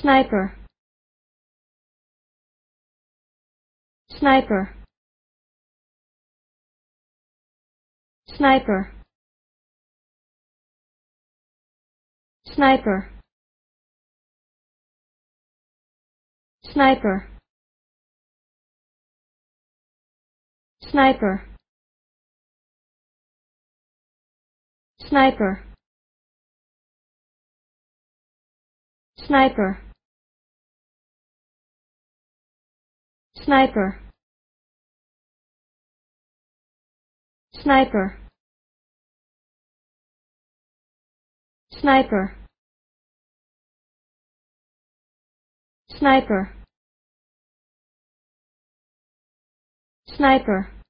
sniper. Sniper. Sniper. Sniper. Sniper. Sniper. Sniper sniper. Sniper. Sniper. Sniper. Sniper. Sniper